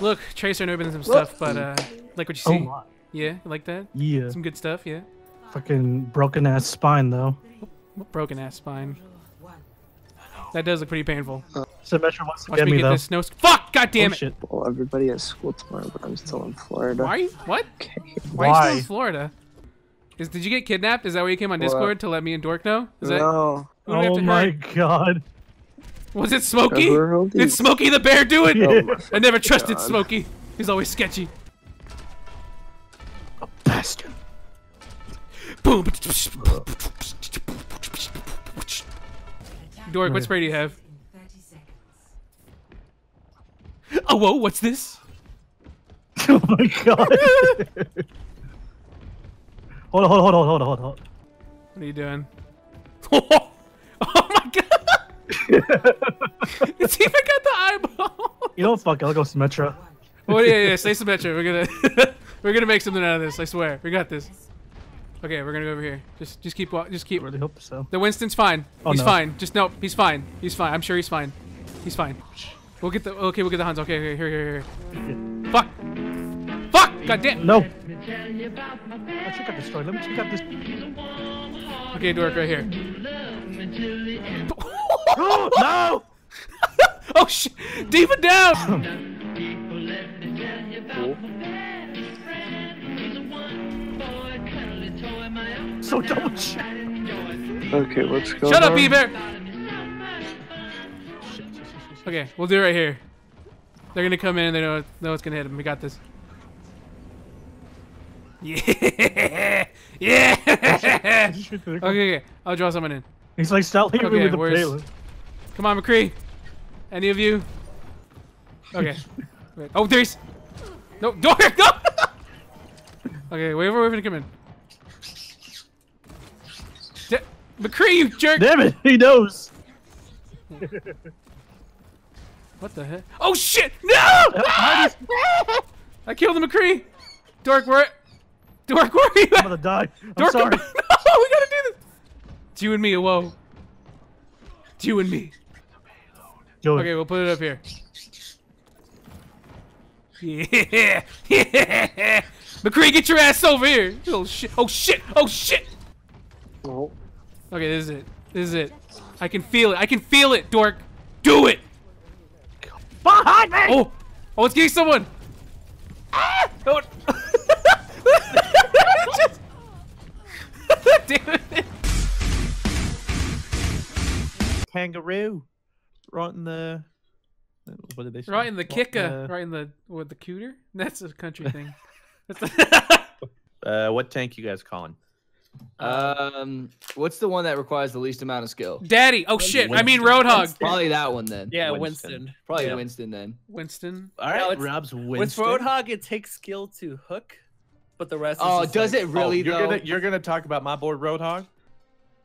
Look, Tracer opening some stuff, but uh, like what you Oh see. my. Yeah, you like that? Yeah. Some good stuff. Yeah. Fucking broken ass spine though. Broken ass spine. That does look pretty painful. Symmetra wants to Watch get me me get though. this no. Fuck! God damn oh, it! shit. Well, everybody has school tomorrow, but I'm still in Florida. Why? What? Okay. Why, are you still in Florida? Is did you get kidnapped? Is that why you came on What? Discord to let me and Dork know? Is that no. who do we have Oh my hurt? god. Was it Smokey? Who Did these- Smokey the Bear do it? Yeah. I never trusted God. Smokey. He's always sketchy. A Bastard. Boom. Dork, what spray do you have? Oh, whoa, what's this? Oh my god. hold on, hold on, hold on, hold on, hold on. What are you doing? it's even got the eyeball. You know? Fuck it. I'll go Symmetra. Oh yeah, yeah. Stay symmetric. We're gonna we're gonna make something out of this. I swear. We got this. Okay, we're gonna go over here. Just just keep just keep. I really hope so. The Winston's fine. Oh, he's no. fine. Just nope. He's fine. He's fine. I'm sure he's fine. He's fine. We'll get the okay. We'll get the Hans. Okay, here, here, here, here. Fuck. Fuck. God damn. No. I should got destroyed. Let me check out this. Okay, Dork, right here. no! Oh shit! D.Va down. So double shit. Okay, what's going Shut up, on? B-Bear! Okay, we'll do it right here. They're gonna come in, they know, know what's gonna hit them. We got this. Yeah! Yeah! okay, okay, I'll draw someone in. He's like, stop leaving me Okay, with the where's- payload. Come on, McCree. Any of you? Okay. Wait. Oh, there's. No, Dork, no! okay, wait for Waven to come in. D- McCree, you jerk! Damn it, he knows. What the heck? Oh shit! No! Ah! I killed the McCree. Dork, where? Dork, where are you I'm gonna die. I'm Dork, sorry. no, we gotta do this. It's you and me, whoa. It's you and me. Go Okay, we'll put it up here. Yeah, yeah. McCree, get your ass over here. Oh shit. Oh shit. Oh shit. Oh, Okay, this is it. This is it. I can feel it. I can feel it, Dork. Do it. Behind me! Oh, oh, it's getting someone. Ah! Oh. Damn it. Kangaroo. Right in the. What did they say? Right in the What kicker. the- Right in the what the cooter? That's a country thing. Uh, what tank you guys calling? Um, what's the one that requires the least amount of skill? Daddy. Oh shit. I mean Winston. Roadhog. Probably that one then. Yeah, Winston. Winston. Probably Yeah. Winston then. Winston. All right, No, it's- Rob's Winston. With Winston. Roadhog, it takes skill to hook, but the rest. Oh, is just does like- it really oh, you're though? gonna you're gonna talk about my board Roadhog?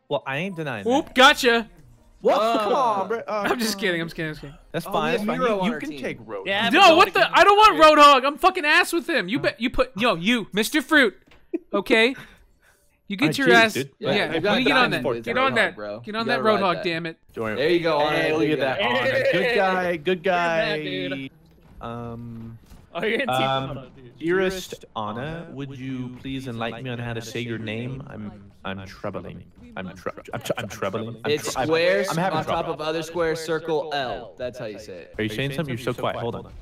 Well, I ain't denying Oop, that. gotcha. What? Uh, Come on, bro. Uh, I'm just kidding. I'm just kidding. I'm just kidding. That's Oh, fine. have That's fine. You, you can team. take Roadhog. Yeah, No, what the? against I don't want Fruit. Roadhog. I'm fucking ass with him. You bet. You put. Yo, you, Mr. Fruit. Okay. You get I your choose, ass. dude. Yeah, Yeah, yeah you you get on that. with Get on that. bro. Get on that gotta Roadhog. that. Damn it. There you go. Hey, Honor. look at that. you Good guy. Good guy. dude. Um, Oh, you're gonna team um, dude. Dearest Anna, would you please enlighten me on how to say your name? I'm I'm troubling. I'm tr- I'm, tr- I'm troubling. It's tr- I'm- squares I'm on top of other squares, circle L. That's how you say it. Are you saying something? You're so quiet. Hold on.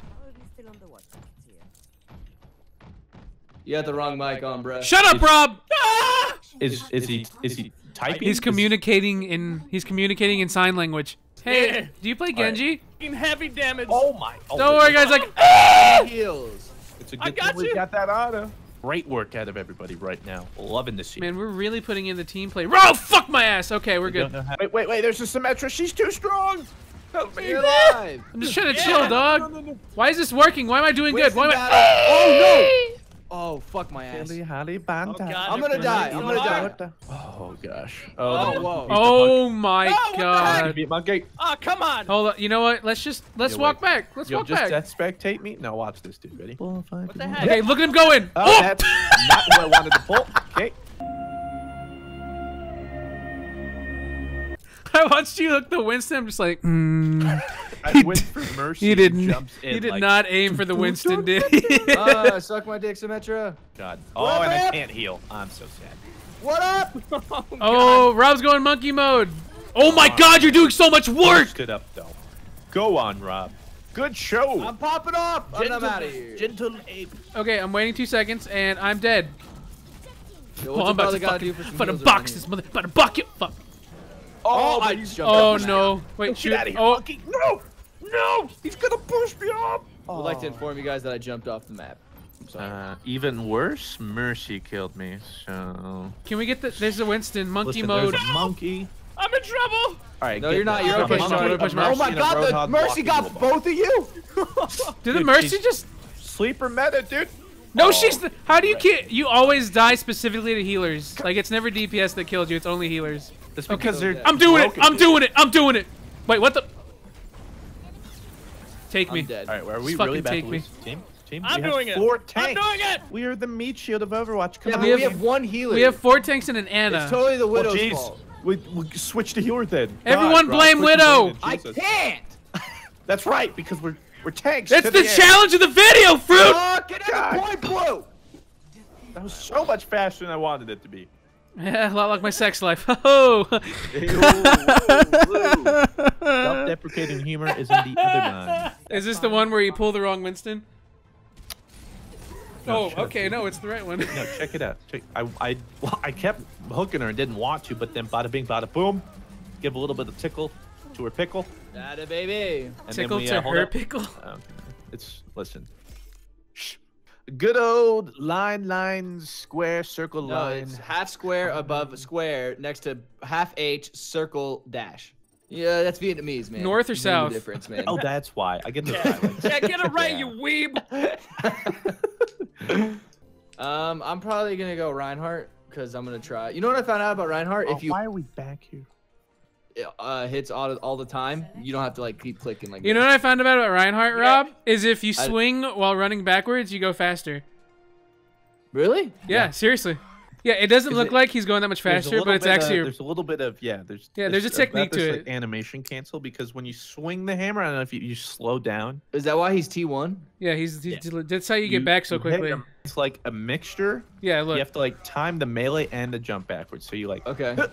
You had the wrong mic on, bro. Shut up, Rob. Ah! Is is he is he typing? He's communicating in. He's communicating in sign language. Hey, do you play Genji? Fucking heavy damage. Oh my! Oh Don't my worry, God. guys. Like, ah! Heels. It's a I good got thing we you. got that auto. Great work out of everybody right now. Loving to see. man, we're really putting in the team play. Oh, fuck my ass. Okay, we're Don't good. how- Wait, wait, wait! There's a Symmetra. She's too strong. Help me! Alive. I'm just trying to chill, dog. Why is this working? Why am I doing good? Why am. I? Oh no! Oh fuck my ass. Haley, Haley, Banta. Oh, god, I'm gonna die. I'm gonna die. hard. What Oh gosh. Oh, oh the- whoa. Oh my No, what the You god. beat my. Oh, come on. Hold on. You know what? Let's just let's Yeah, walk wait. back. Let's You'll walk just back. death spectate me? No, watch this, dude. Ready? What the heck? Okay, look at him going. Oh, Oh! that's not what I wanted to pull. Okay. I watched you hook the Winston. I'm just like, mm. I went for mercy. He didn't. jumps He did like, not aim for the Winston, did he? uh, suck my dick, Symmetra. God. Oh, What and I can't heal. I'm so sad. What up? oh, Rob's going monkey mode. Oh my God, you're doing so much work. Stood up though. Go on, Rob. Good show. I'm popping off. and I'm Gentle- out of here. Gentle ape. Okay, I'm waiting two seconds and I'm dead. Yo, Oh, what's I'm a about to gotta fucking, do for some about to box around this mother, about to buck you. Fuck. Oh, I I jumped Oh up. no! Wait, Get shoot! out of here, Oh, monkey. No! No! He's gonna push me up! I would like to inform you guys that I jumped off the map. Uh, even worse, Mercy killed me, so... can we get the? There's a Winston monkey Listen, mode. there's a monkey. I'm in trouble. Alright, No, you're not. You're A okay, monkey, Sean. Push Oh my god, the Mercy got both of you! Did the mercy just? Sleeper meta, dude! No, Oh. she's. The, how do you ki You always die specifically to healers. Like it's never DPS that killed you. It's only healers. That's because they're I'm doing it. I'm dude. doing it. I'm doing it. Wait, what the? Take me. I'm dead. Alright, well, are we Just really fucking about take me. Team? Team? I'm we have doing it. four I'm doing it. We are the meat shield of Overwatch. Come Yeah, on. but We we have- have one healer. We have four tanks and an Ana. It's totally the Well, Widow's jeez. fault. We, we switch to healer then. Everyone God, blame Widow. I can't! That's right, because we're we're tanks. That's to the challenge of the video, fruit. Oh, get out God. of point blue! That was so much faster than I wanted it to be. Yeah, a lot like my sex life. Oh. Self-deprecating humor is in the other nine. Is this the one where you pull the wrong Winston? No, Oh, okay, no, it's the right one. No, check it out. Check, I, I, well, I kept hooking her and didn't want to, but then bada bing, bada boom, give a little bit of tickle to her pickle, That baby. and Tickle we to uh, her up. pickle. Um, it's listen. Shh. Good old line, line, square, circle, No, line. it's half square above square next to half H circle dash. Yeah, that's Vietnamese, man. North or You know south? difference, man. Oh, that's why. I get the dialects. Yeah, get it right, Yeah. you weeb. um, I'm probably gonna go Reinhardt because I'm gonna try. You know what I found out about Reinhardt? Oh, if you why are we back here? Uh, hits all, all the time, you don't have to like keep clicking like. You know what I found out about Reinhardt, Rob? Is if you I- swing while running backwards, you go faster. Really? Yeah, seriously. Yeah, it doesn't Is look it- like he's going that much faster, but it's actually Of, there's a little bit of yeah. There's Yeah, there's a technique this, to like, it. animation cancel because when you swing the hammer, I don't know if you, you slow down. Is that why he's T1? yeah. He's, he's that's how you get back so quickly. It's like a mixture. Yeah, look. You have to like time the melee and the jump backwards. So you like. Okay.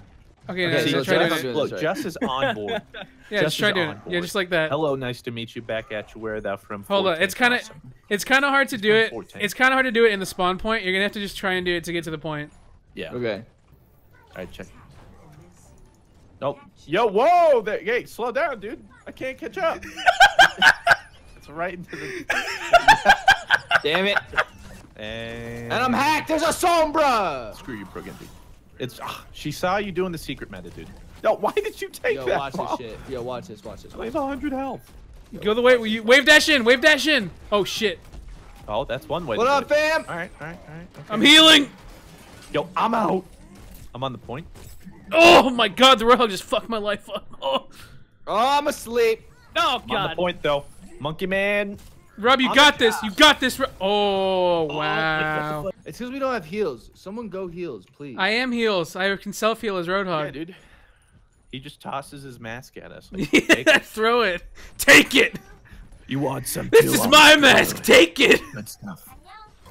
Okay, Okay, yeah, so so try not doing doing it. look, right. Jess is on board. Yeah, just Jess try is doing it. Yeah, just like that. Hello, nice to meet you. Back at you. Where thou from? Hold on, it's kind of awesome. it's kind of hard to do it. 14. It's kind of hard to do it in the spawn point. You're gonna have to just try and do it to get to the point. Yeah. Okay. All right, check. Nope. Yo, whoa! There, hey, slow down, dude. I can't catch up. it's right into the. Damn it. And, And I'm hacked. There's a Sombra. Screw you, Pro dude. It's. ah, she saw you doing the secret meta, dude. No, why did you take Yo, that? watch Wow. this shit. Yo, watch this. Watch this. I have 100 health. Go the way you wave dash in, wave dash in. Oh shit, Oh, that's one way. What to up, fam? All right, all right, all right. Okay. I'm healing. Yo, I'm out. I'm on the point. Oh my god, the royal just fucked my life up. Oh. Oh, I'm asleep. Oh I'm on the point though. Monkey man. Rob, you On got the this. You got this. Ro- Oh wow. It's because we don't have heals. Someone go heals, please. I am heals. I can self heal as Roadhog. Yeah, Roadhog. dude. He just tosses his mask at us. Like, take Yeah, it. throw it. Take it. You want some? This is my mask. it. Take it. Good stuff.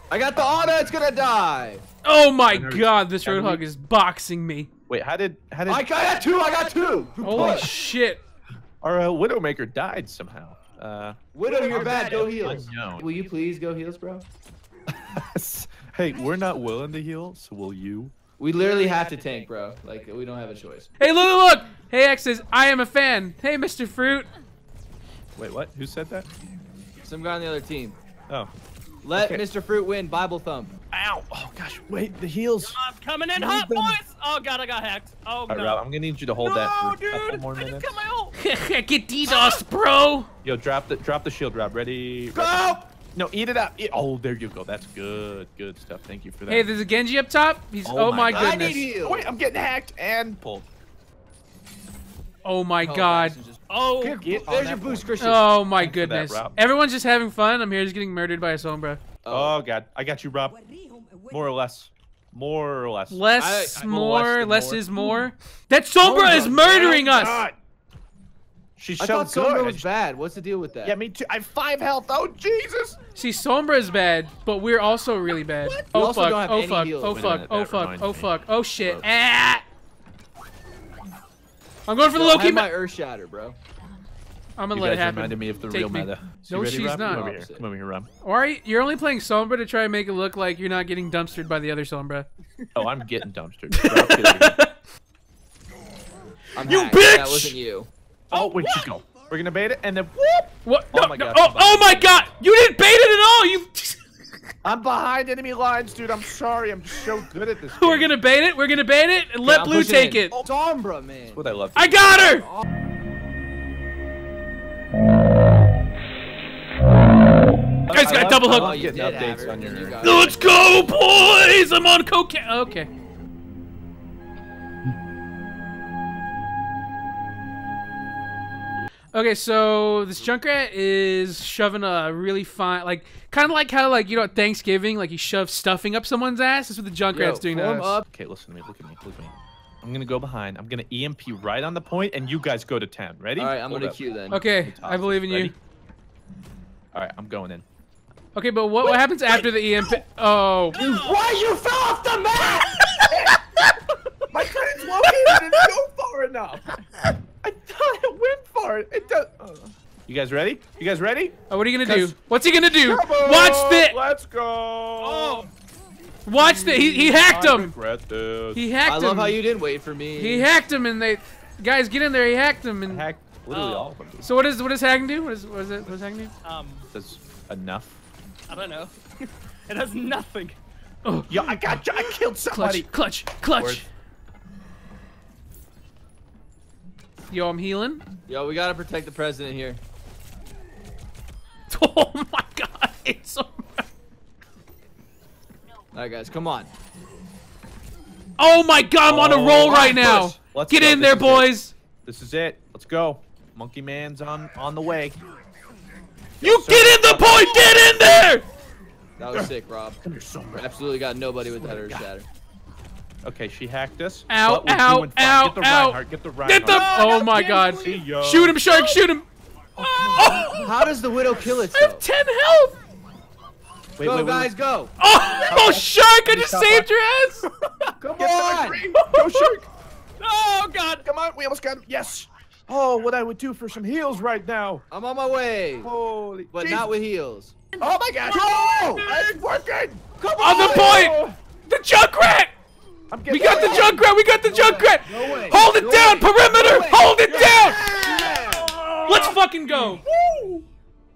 I got the auto. It's gonna die. Oh my Nerds. god, this Can we- Roadhog is boxing me. Wait, how did how did I got two. I got two. Holy shit. our uh, Widowmaker died somehow? Uh, Widow, you're bad. Go heals. Will you please go heals, bro? hey, we're not willing to heal, so will you? We literally have to tank, bro. Like we don't have a choice. Hey, look, look, look. Hey, X says, I am a fan. Hey, Mr. Fruit. Wait, what? Who said that? Some guy on the other team. Oh. Let Okay. Mr. Fruit win. Bible thump. Ow! Oh gosh, wait, the heals. I'm coming in hot, boys. Oh god, I got hacked. Oh All right, no. Rob, I'm gonna need you to hold no, that for dude. a couple more I just minutes. got my ult. Get DDoS, bro. Yo, drop the drop the shield, Rob. Ready? Go! ready? No, eat it up. Eat- Oh, there you go. That's good. Good stuff. Thank you for that. Hey, there's a Genji up top. He's, Oh oh, my my God. I goodness. need heal. Oh, wait, I'm getting hacked and pulled. Oh my Oh, god. Just- Oh, Here, Get there's your boost. Christian. Oh my Thanks for that, goodness. Everyone's just having fun. I'm here just getting murdered by a Sombra. Oh, god, I got you, Rob. More or less. more or less. Less, I- I- more, less less more. is more. That Sombra oh is murdering us. God. She's I so thought Sombra good. was bad. What's the deal with that? Yeah, me too. I have five health. Oh Jesus! See, Sombra is bad, but we're also really bad. We Oh fuck! don't Oh fuck! Oh fuck! Oh fuck! Oh fuck! Oh shit! Ah! I'm going for the Yo, I have my Earth Shatter, bro. I'm gonna You let it guys happen. reminded me of the Take real me. meta. No, ready, she's Rob? not. Come over here. Come over here, Rob. Or are you, you're only playing Sombra to try and make it look like you're not getting dumpstered by the other Sombra. Oh, I'm getting dumpstered. Rob, get over here. I'm You hacked. That bitch! wasn't you. Oh, oh, where'd you go? We're gonna bait it, and then whoop! What? Oh my no, God, Oh, oh my god! You didn't bait it at all. You. I'm behind enemy lines, dude. I'm sorry. I'm just so good at this. We're gonna bait it. We're gonna bait it and let I'm Blue take in. it. Oh, Dombra, man. That's What I love. I got her. Guys, I got double oh, hook. Oh, you getting did have updates her, on your. you. Let's go, boys! I'm on cocaine. Okay. Okay, so this Junkrat is shoving a really fine, like, kind of like how, like, you know, at Thanksgiving, like, you shove stuffing up someone's ass. That's what the Junkrat's Yo, doing to us. up. Okay, listen to me. Look at me. Look at me. I'm gonna go behind. I'm gonna EMP right on the point, and you guys go to ten. Ready? All right, I'm Hold gonna up. queue then. Okay, I believe in you. All right, I'm going in. Okay, but what, what happens after the EMP? Oh. Why you fell off the map? My credit's located didn't go far enough. I thought it went far. It does. You guys ready? You guys ready? Oh, what are you gonna do? What's he gonna do? Come on, Watch this. Let's go. Oh, watch the. He, he hacked I him. regret this. He hacked him. I him. love how you didn't wait for me. He hacked him, and they, guys, get in there. He hacked him, and hacked literally Oh. all of them. so what is what does Hagen do? What is what is it? What does Hagen do? Um, That's enough. I don't know. it has nothing. Yo, I got you. I killed somebody. Clutch, clutch, clutch. Worth. Yo, I'm healing. Yo, we gotta protect the president here. Oh my god, it's so. All right, guys, come on. Oh my god, I'm on a Oh, roll let's right now. Let's Get go. in This there, is it. boys. This is it. Let's go. Monkey Man's on on the way. You get in the point. Get in there. That was sick, Rob. Come here, son. Absolutely got nobody with that Earth Shatter. Okay, she hacked us. Ow, ow, ow, Get the ow. Reinhardt. Get the Reinhardt. Get the. Oh my god. See. Shoot him, shark. Shoot him. Oh, oh, How does the Widow kill I have ten health. Wait, go, wait, wait. guys, go. Oh, oh, shark! I just saved your ass. Come Get on. the. Go, shark. Oh God! Come on, we almost got him. Yes. Oh, what I would do for some heals right now. I'm on my way. Holy. But Jesus. not with heals. Oh my gosh. Oh, it's working. Come on. On the point. The Junkrat. I'm We got the Junkrat. We got the Junkrat. No. Hold it No down, way. perimeter. No. Hold it down. Yeah. Let's fucking go. Woo.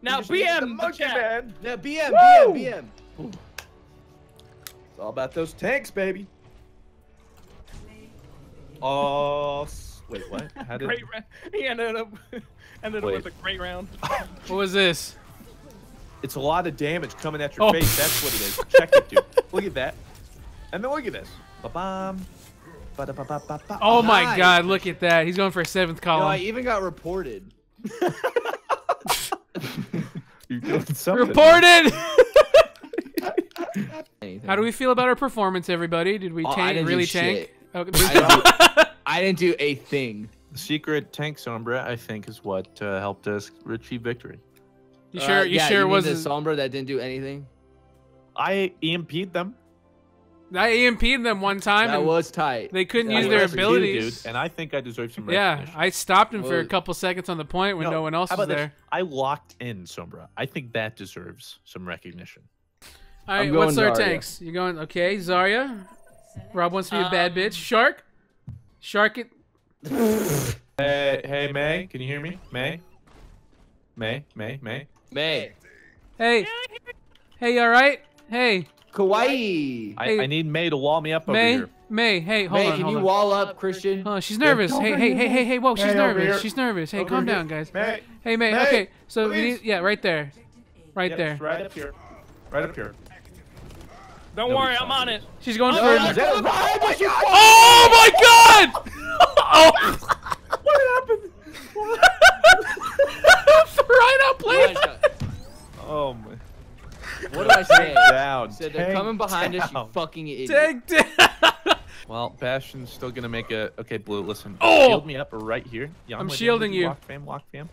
Now Just need the BM the monkey chat. man. Yeah, BM, Woo. BM, BM. It's all about those tanks, baby. Oh, wait, what? How did? Great round. He ended up ended Wait. up with a great round. What was this? It's a lot of damage coming at your Oh. face. That's what it is. Check it, dude. Look at that. And then look at this. Ba-bam. Ba-da-ba-ba-ba-ba. Oh my Nice. god, look at that. He's going for a seventh No, I column. even got reported. You're doing something. Reported. Anything. How do we feel about our performance, everybody? Did we Oh, I tank? didn't do Really tank? shit. Okay. I I didn't do a thing. The secret tank sombra, I think, is what uh, helped us achieve victory. you sure? Uh, you yeah, sure it mean wasn't? the Sombra that didn't do anything? I EMP'd them. I EMP'd them one time, That and was tight. they couldn't That use their actually You, abilities. dude, and I think I deserve some yeah. I stopped him for a couple seconds on the point when no, one else how was there. this? I locked in Sombra. I think that deserves some recognition. All right, what's going our tanks? You going? Okay, Zarya. Rob wants to be a bad Um, bitch. Shark. Shark it. Hey, hey, Mei, can you hear me? Mei? Mei, Mei, Mei. Mei. Hey. Hey, you all right? Hey, Kawaii. I, Hey. I need Mei to wall me up over Mei. here. Mei. Hey, hold Mei, on. can hold you on. wall up, Christian? Oh, she's nervous. Hey, hey, hey, hey, hey, whoa, she's Mei, nervous. She's nervous. Hey, Over calm here. down, guys. Mei, Hey, Mei. Mei, Okay, so we need, yeah, right there, right Yep, there. right up here. Right up here. Don't Nobody worry, I'm on it. She's going Oh, for. yeah. Is that- oh my god! Oh my God! What happened? right out, play. Nice shot. Oh my. What do I say? Down. Said they're coming behind us, you fucking idiot. Take down. Well, Bastion's still gonna make a. Okay, Blue, listen. Oh! Shield me up right here. Yeah, I'm with shielding you. Walk fam, walk fam.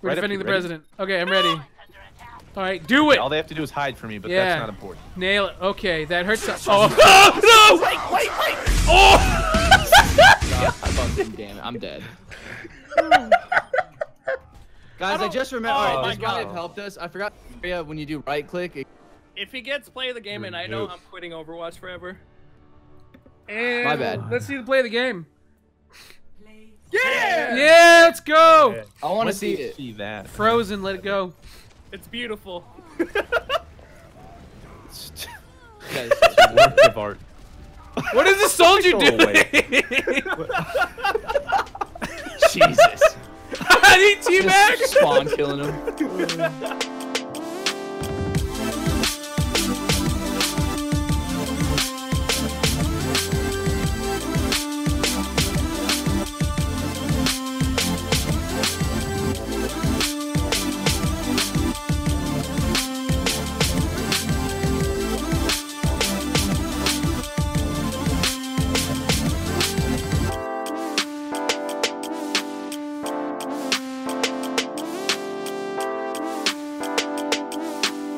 We're Right defending here, the ready? president. Okay, I'm ready. All right, do it. All they have to do is hide from me, but Yeah. that's not important. Nail it. Okay, that hurts. Oh, no! Wait, wait, wait! Oh! fucking damn it, I'm dead. Guys, I, just remember. oh Alright, my this might have helped us. I forgot area when you do right click. It, If he gets play of the game and I know I'm quitting Overwatch forever. And My bad. Let's see the play of the game. Yeah! Yeah, let's go. I want to When see it. See that. Frozen, let it go. It's beautiful. It's Guys, a work of art. What is the soldier Go doing? Jesus. I need teabag. Just spawn killing him.